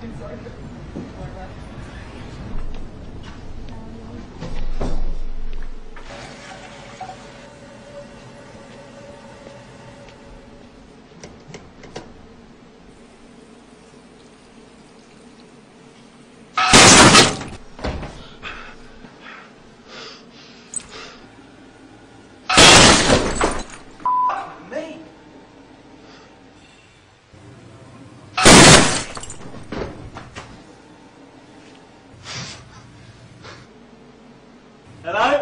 Sorry. 拜拜。